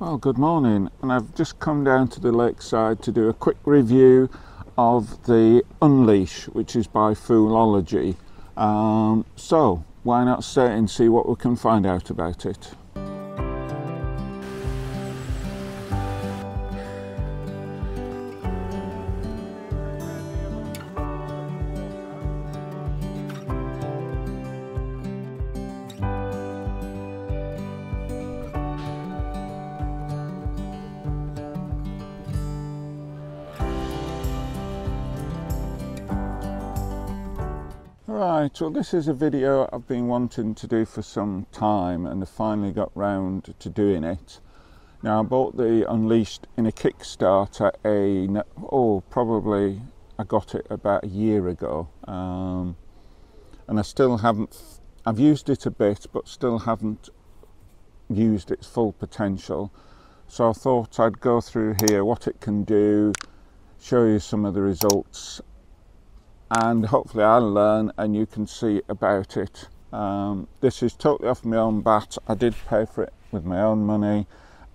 Well, good morning, and I've just come down to the lakeside to do a quick review of the Unleash, which is by Foolography. Um, so, why not stay and see what we can find out about it? Right, well this is a video I've been wanting to do for some time and I finally got round to doing it. Now I bought the Unleashed in a Kickstarter a, oh probably I got it about a year ago um, and I still haven't, I've used it a bit but still haven't used its full potential. So I thought I'd go through here what it can do, show you some of the results and hopefully I'll learn and you can see about it. Um, this is totally off my own bat. I did pay for it with my own money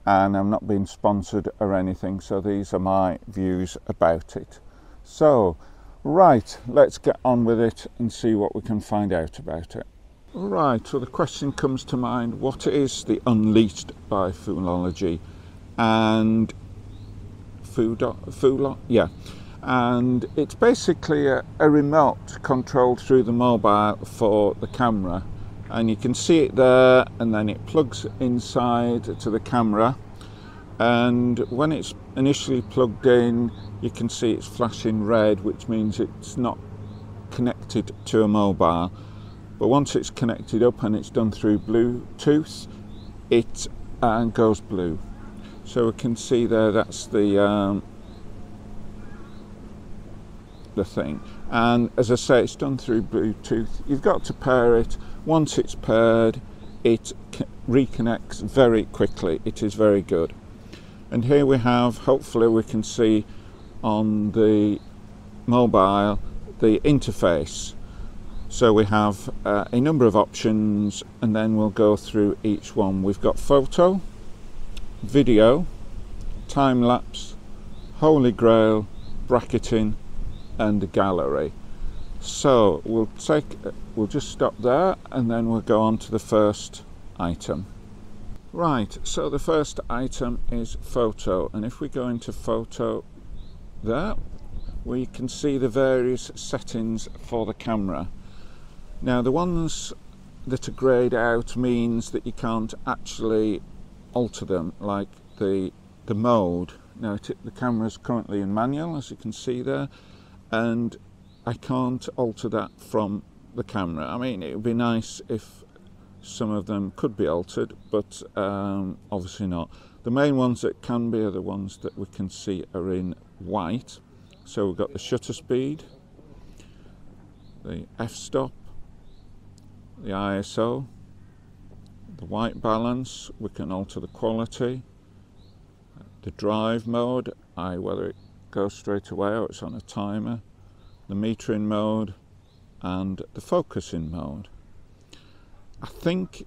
and I'm not being sponsored or anything so these are my views about it. So right let's get on with it and see what we can find out about it. Right so the question comes to mind what is the Unleashed by Foolography and Food, Fool, yeah and it's basically a, a, remote controlled through the mobile for the camera. And you can see it there and then it plugs inside to the camera. And when it's initially plugged in you can see it's flashing red which means it's not connected to a mobile. But once it's connected up and it's done through Bluetooth it uh, goes blue. So we can see there that's the um, the thing. And as I say, it's done through Bluetooth. You've got to pair it. Once it's paired, it reconnects very quickly. It is very good. And here we have, hopefully we can see on the mobile, the interface. So we have uh, a number of options and then we'll go through each one. We've got photo, video, time lapse, holy grail, bracketing, and gallery. So we'll take, we'll just stop there and then we'll go on to the first item. Right, so the first item is photo and if we go into photo there, we can see the various settings for the camera. Now the ones that are greyed out means that you can't actually alter them like the the mode. Now the camera is currently in manual as you can see there and I can't alter that from the camera. I mean, it would be nice if some of them could be altered, but um, obviously not. The main ones that can be are the ones that we can see are in white. So we've got the shutter speed, the f-stop, the ISO, the white balance, we can alter the quality, the drive mode, I whether it goes straight away or it's on a timer, the metering mode and the focusing mode. I think,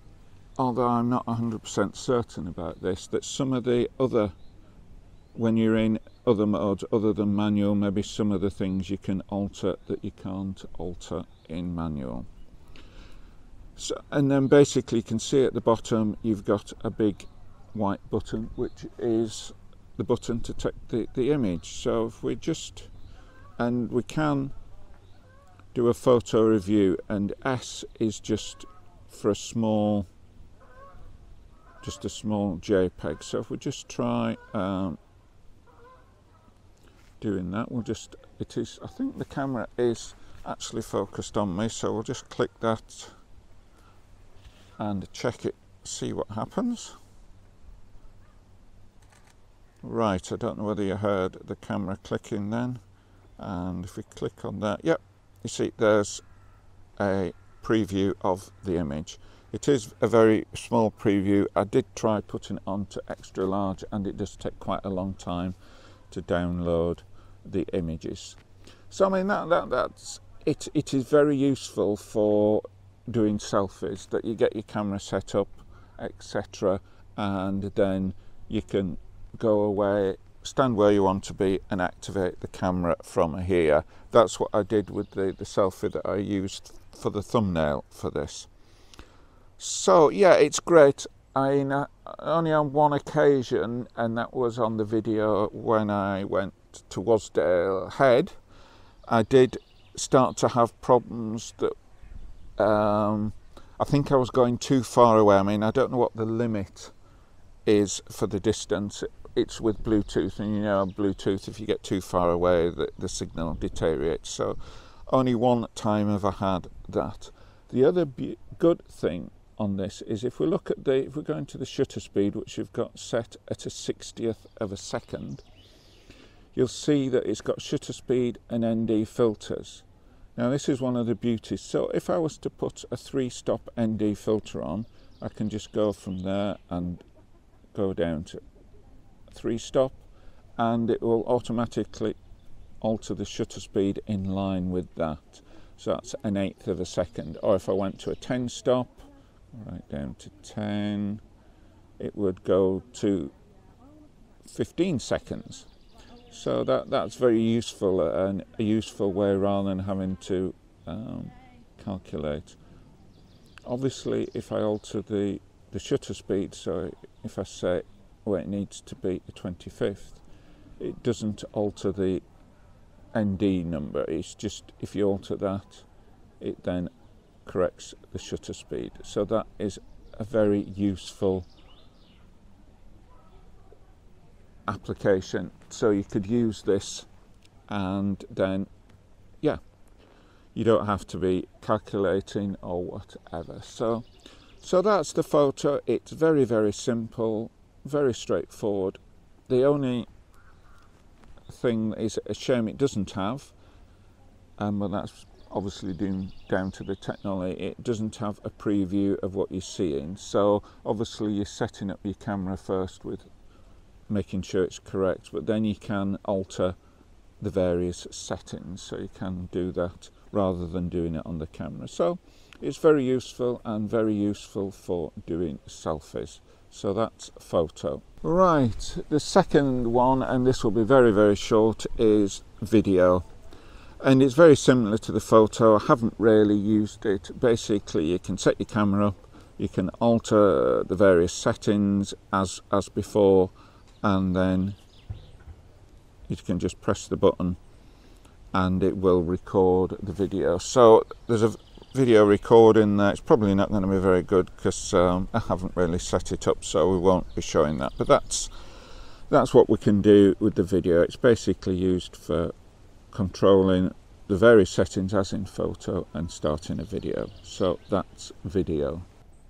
although I'm not 100% certain about this, that some of the other, when you're in other modes other than manual, maybe some of the things you can alter that you can't alter in manual. So, and then basically you can see at the bottom you've got a big white button which is the button to take the, the image. So if we just, and we can do a photo review and S is just for a small, just a small JPEG. So if we just try um, doing that, we'll just, it is, I think the camera is actually focused on me. So we'll just click that and check it, see what happens. Right, I don't know whether you heard the camera clicking then. And if we click on that, yep, you see there's a preview of the image. It is a very small preview. I did try putting it onto extra large and it does take quite a long time to download the images. So I mean that, that that's it it is very useful for doing selfies that you get your camera set up etc and then you can go away, stand where you want to be, and activate the camera from here. That's what I did with the, the selfie that I used for the thumbnail for this. So, yeah, it's great. I uh, only on one occasion, and that was on the video when I went to Wasdale Head. I did start to have problems that um, I think I was going too far away. I mean, I don't know what the limit is for the distance. It's with Bluetooth, and you know, Bluetooth, if you get too far away, the, the signal deteriorates. So, only one time have I had that. The other good thing on this is if we look at the, if we go into the shutter speed, which you've got set at a 60th of a second, you'll see that it's got shutter speed and ND filters. Now this is one of the beauties. So if I was to put a three stop ND filter on, I can just go from there and go down to three stop and it will automatically alter the shutter speed in line with that. So that's an eighth of a second. Or if I went to a 10 stop, right down to 10, it would go to 15 seconds. So that that's very useful and a useful way rather than having to um, calculate. Obviously, if I alter the the shutter speed, so if I say where it needs to be the 25th, it doesn't alter the ND number. It's just if you alter that, it then corrects the shutter speed. So that is a very useful application. So you could use this and then, yeah, you don't have to be calculating or whatever. So, so that's the photo. It's very, very simple, very straightforward. The only thing is a shame it doesn't have, um, but that's obviously down to the technology. It doesn't have a preview of what you're seeing. So obviously you're setting up your camera first with making sure it's correct, but then you can alter the various settings, so you can do that rather than doing it on the camera. So it's very useful and very useful for doing selfies. So that's photo. Right, the second one, and this will be very, very short, is video. And it's very similar to the photo. I haven't really used it. Basically, you can set your camera up, you can alter the various settings as, as before, and then you can just press the button and it will record the video. So there's a video recording there. It's probably not going to be very good because um, I haven't really set it up, so we won't be showing that. But that's that's what we can do with the video. It's basically used for controlling the various settings as in photo and starting a video. So that's video.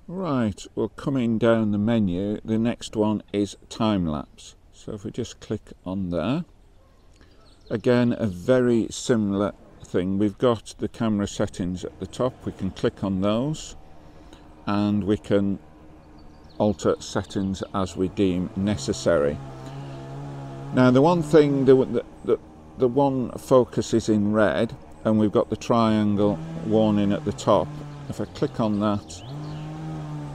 Right, well coming down the menu, the next one is time lapse. So if we just click on there, again a very similar thing. We've got the camera settings at the top, we can click on those and we can alter settings as we deem necessary. Now the one thing, the, the, the one focus is in red and we've got the triangle warning at the top. If I click on that,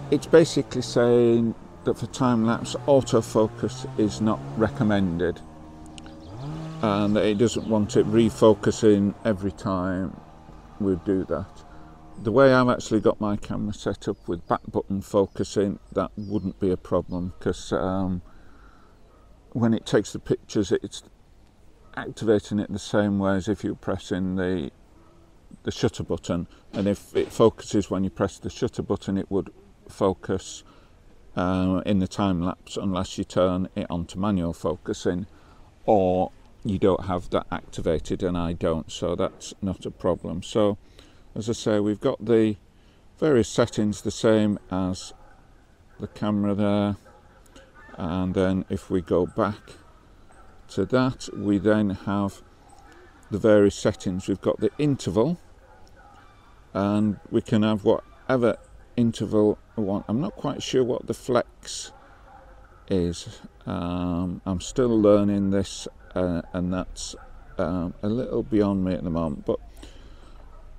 it's basically saying that for time lapse autofocus is not recommended and it doesn't want it refocusing every time we do that. The way I've actually got my camera set up with back button focusing, that wouldn't be a problem because um, when it takes the pictures, it's activating it the same way as if you're pressing the the shutter button and if it focuses when you press the shutter button it would focus uh, in the time lapse unless you turn it on to manual focusing or you don't have that activated and I don't so that's not a problem. So as I say we've got the various settings the same as the camera there. And then if we go back to that we then have the various settings. We've got the interval and we can have whatever interval we want. I'm not quite sure what the flex is. Um, I'm still learning this, uh, and that's um, a little beyond me at the moment. But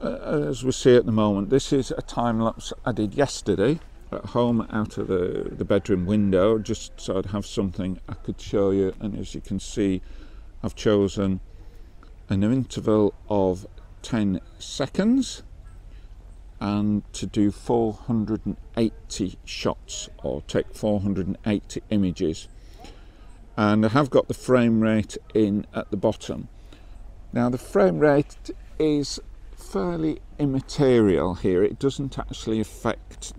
uh, as we see at the moment, this is a time lapse I did yesterday at home out of the, the bedroom window just so I'd have something I could show you and as you can see I've chosen an interval of 10 seconds and to do 480 shots or take 480 images. And I have got the frame rate in at the bottom. Now the frame rate is fairly immaterial here. It doesn't actually affect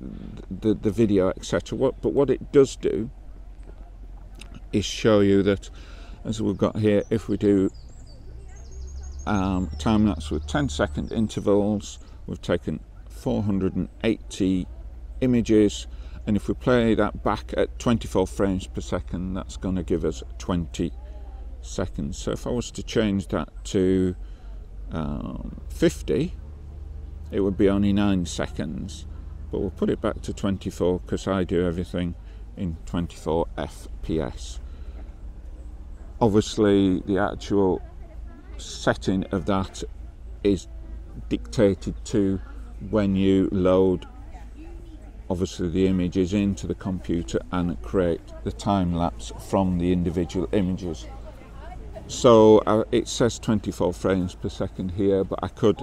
the, the video etc what, but what it does do is show you that as we've got here if we do um, time lapse with 10 second intervals we've taken 480 images and if we play that back at 24 frames per second that's going to give us 20 seconds. So if I was to change that to um, 50 it would be only 9 seconds. But we'll put it back to 24 because I do everything in 24 FPS obviously the actual setting of that is dictated to when you load obviously the images into the computer and create the time lapse from the individual images. So uh, it says 24 frames per second here but I could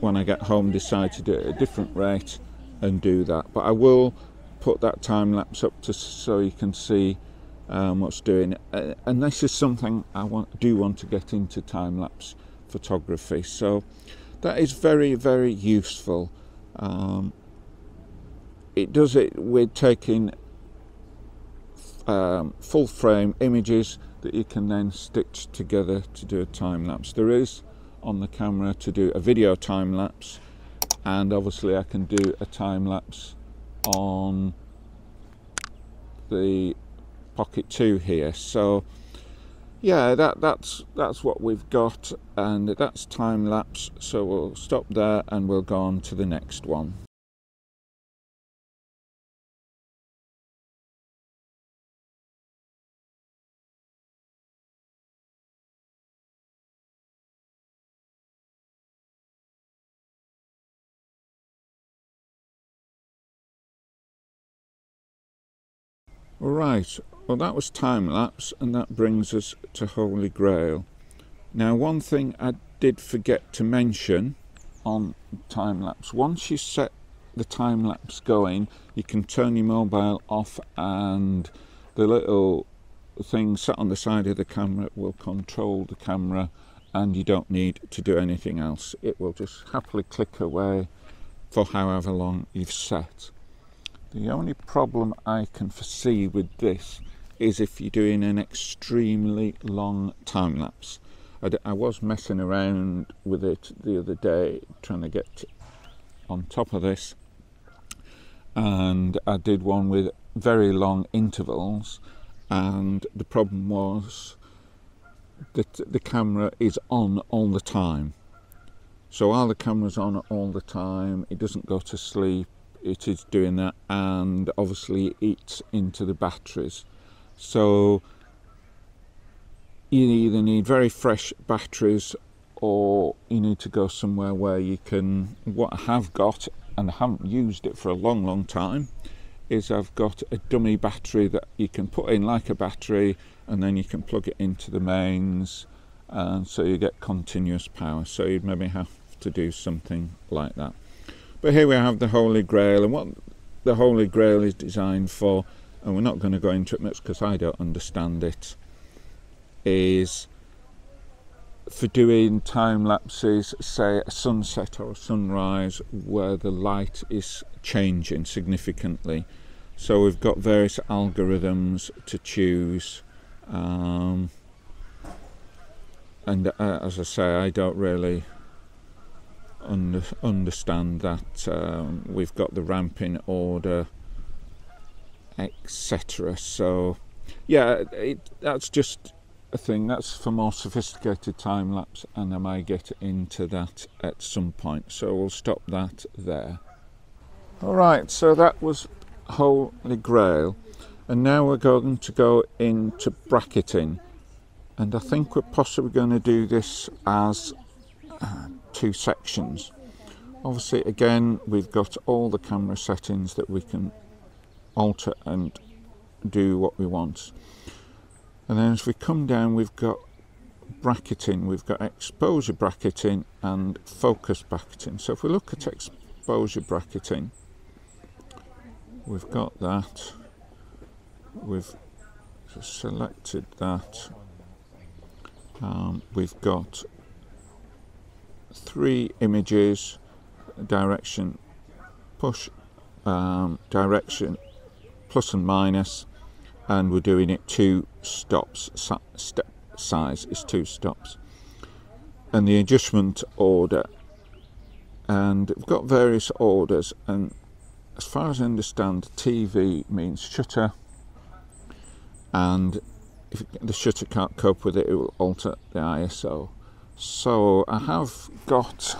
when I get home decide to do it at a different rate and do that. But I will put that time lapse up to so you can see um, what's doing uh, and this is something I want do want to get into time lapse photography. So that is very very useful. Um, it does it with taking um, full frame images that you can then stitch together to do a time lapse. There is on the camera to do a video time lapse and obviously I can do a time lapse on the Pocket 2 here. So yeah that that's that's what we've got and that's time lapse so we'll stop there and we'll go on to the next one. Right, well that was time lapse and that brings us to Holy Grail. Now one thing I did forget to mention on time lapse, once you set the time lapse going you can turn your mobile off and the little thing set on the side of the camera will control the camera and you don't need to do anything else. It will just happily click away for however long you've set. The only problem I can foresee with this is if you're doing an extremely long time lapse. I, was messing around with it the other day trying to get on top of this and I did one with very long intervals and the problem was that the camera is on all the time so while the camera's on all the time it doesn't go to sleep it is doing that and obviously it eats into the batteries so you either need very fresh batteries or you need to go somewhere where you can what I have got and haven't used it for a long long time is I've got a dummy battery that you can put in like a battery and then you can plug it into the mains and so you get continuous power. So you'd maybe have to do something like that. But here we have the Holy Grail, and what the Holy Grail is designed for, and we're not going to go into it much because I don't understand it, is for doing time lapses, say a sunset or a sunrise, where the light is changing significantly. So we've got various algorithms to choose. Um, and uh, as I say, I don't really under, understand that um, we've got the ramp in order etc so yeah it, that's just a thing. That's for more sophisticated time lapse and I may get into that at some point. So we'll stop that there. Alright so that was Holy Grail. And now we're going to go into bracketing. And I think we're possibly going to do this as uh, two sections. Obviously again we've got all the camera settings that we can alter and do what we want. And then as we come down, we've got bracketing, we've got exposure bracketing and focus bracketing. So if we look at exposure bracketing, we've got that, we've selected that, um, we've got three images, direction, push, um, direction, plus and minus, and we're doing it two stops, step size is two stops. And the adjustment order, and we've got various orders, and as far as I understand, TV means shutter, and if the shutter can't cope with it, it will alter the ISO. So I have got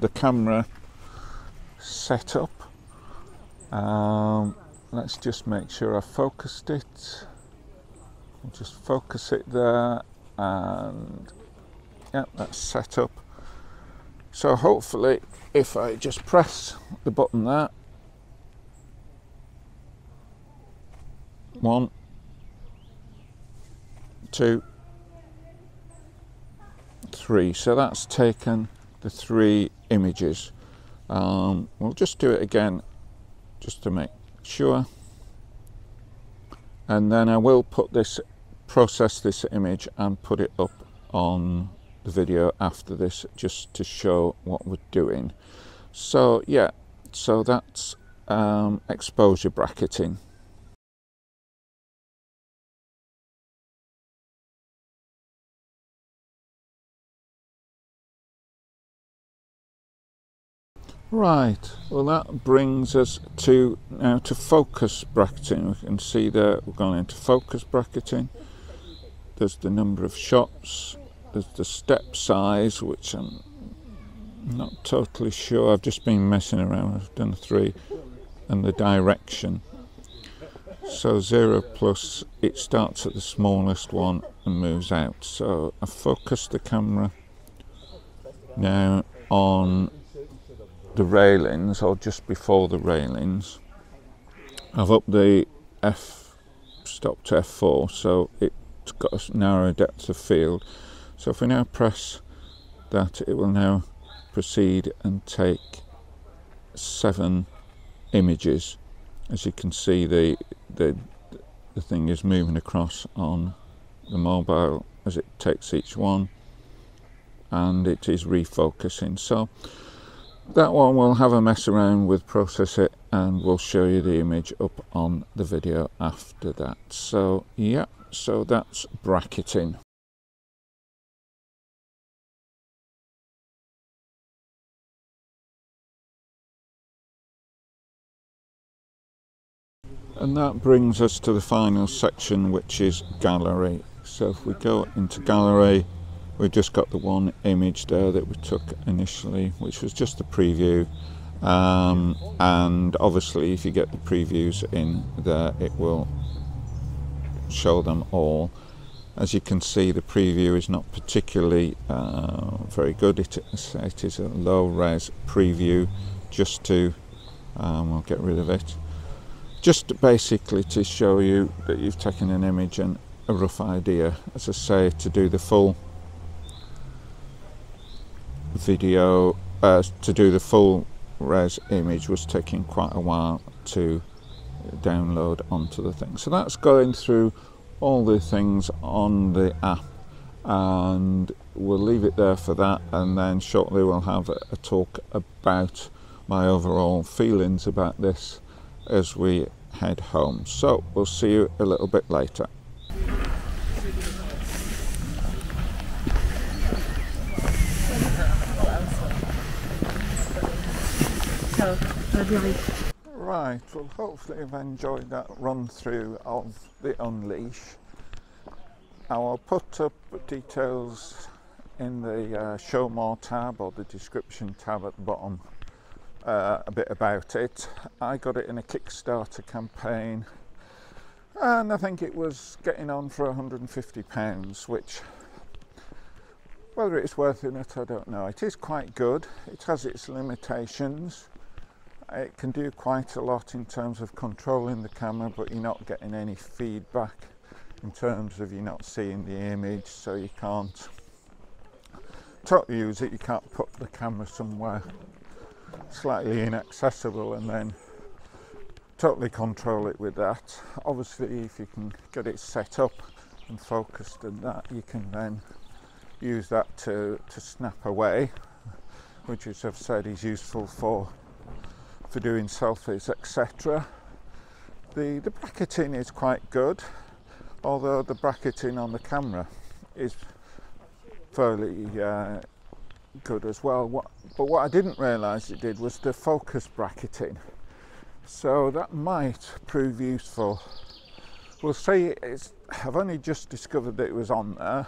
the camera set up. Um, let's just make sure I focused it. I'll just focus it there and yeah, that's set up. So hopefully if I just press the button there, one, two, three. So that's taken the three images. Um, we'll just do it again just to make sure. And then I will put this, process this image and put it up on the video after this just to show what we're doing. So yeah, so that's um, exposure bracketing. Right, well that brings us to now to focus bracketing. We can see that we're going into focus bracketing. There's the number of shots, there's the step size, which I'm not totally sure. I've just been messing around, I've done three, and the direction. So zero plus, it starts at the smallest one and moves out. So I focus the camera now on the railings or just before the railings. I've upped the f stop to f4 so it's got a narrow depth of field. So if we now press that it will now proceed and take seven images. As you can see the the the thing is moving across on the mobile as it takes each one and it is refocusing. So that one we'll have a mess around with process it and we'll show you the image up on the video after that. So yeah so that's bracketing. And that brings us to the final section which is gallery. So if we go into gallery we've just got the one image there that we took initially which was just a preview. Um, and obviously if you get the previews in there it will show them all. As you can see the preview is not particularly uh, very good. It, it is a low res preview just to um, I'll get rid of it. Just basically to show you that you've taken an image and a rough idea. As I say to do the full video uh, to do the full res image was taking quite a while to download onto the thing. So that's going through all the things on the app and we'll leave it there for that and then shortly we'll have a, a talk about my overall feelings about this as we head home. So we'll see you a little bit later. Right, well hopefully you've enjoyed that run through of the Unleash. I will put up details in the uh, show more tab or the description tab at the bottom uh, a bit about it. I got it in a Kickstarter campaign and I think it was getting on for 150 pounds which whether it's worth it, or not I don't know. It is quite good. It has its limitations it can do quite a lot in terms of controlling the camera, but you're not getting any feedback in terms of you're not seeing the image, so you can't totally use it. You can't put the camera somewhere slightly inaccessible and then totally control it with that. Obviously, if you can get it set up and focused and that, you can then use that to, to snap away, which as I've said is useful for for doing selfies, etc. The the bracketing is quite good, although the bracketing on the camera is fairly uh, good as well. What, but what I didn't realise it did was the focus bracketing so that might prove useful. We'll see. It's, I've only just discovered that it was on there,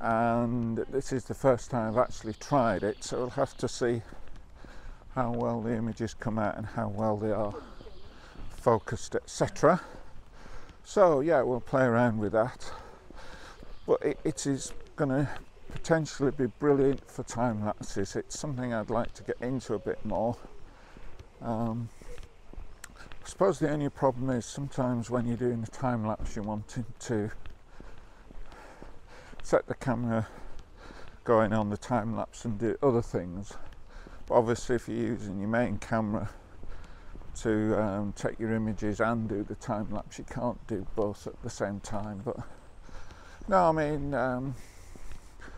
and this is the first time I've actually tried it. So we'll have to see how well the images come out and how well they are focused, etc. So yeah, we'll play around with that. But it, it is going to potentially be brilliant for time lapses. It's something I'd like to get into a bit more. Um, I suppose the only problem is sometimes when you're doing a time lapse, you're wanting to set the camera going on the time lapse and do other things. Obviously, if you're using your main camera to um, take your images and do the time lapse, you can't do both at the same time. But no, I mean, um,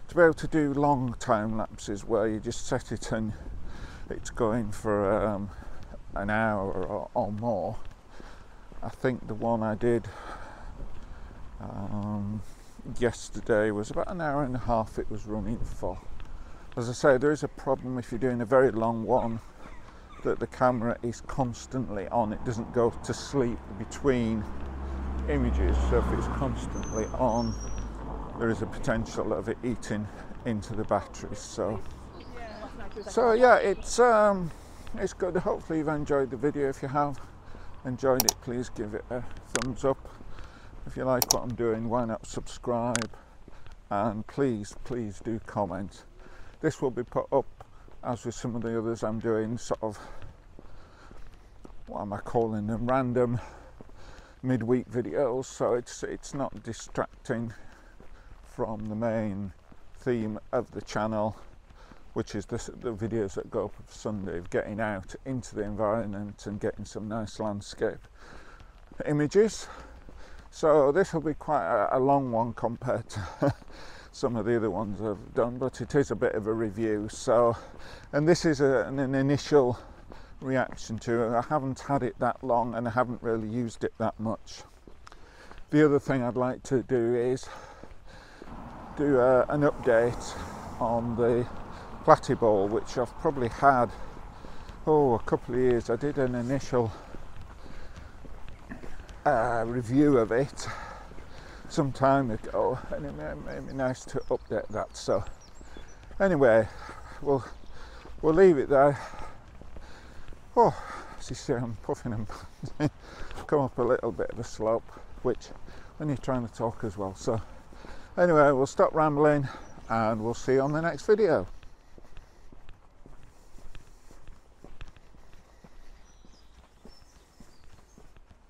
to be able to do long time lapses where you just set it and it's going for um, an hour or, or, more. I think the one I did um, yesterday was about an hour and a half it was running for. As I say, there is a problem if you're doing a very long one that the camera is constantly on. It doesn't go to sleep between images. So if it's constantly on, there is a potential of it eating into the batteries. So, so yeah, it's um, it's good. Hopefully you've enjoyed the video. If you have enjoyed it, please give it a thumbs up. If you like what I'm doing, why not subscribe? And please, please do comment. This will be put up as with some of the others I'm doing, sort of what am I calling them? Random midweek videos. So it's it's not distracting from the main theme of the channel which is the, the videos that go up for Sunday of getting out into the environment and getting some nice landscape images. So this will be quite a, a long one compared to some of the other ones I've done, but it is a bit of a review. So, and this is a, an, an initial reaction to it. I haven't had it that long and I haven't really used it that much. The other thing I'd like to do is do a, an update on the Platyball, which I've probably had oh a couple of years. I did an initial uh, review of it some time ago, and it made me nice to update that. So anyway, we'll we'll leave it there. Oh, as you see, I'm puffing and come up a little bit of a slope, which when you're trying to talk as well. So anyway, we'll stop rambling and we'll see you on the next video.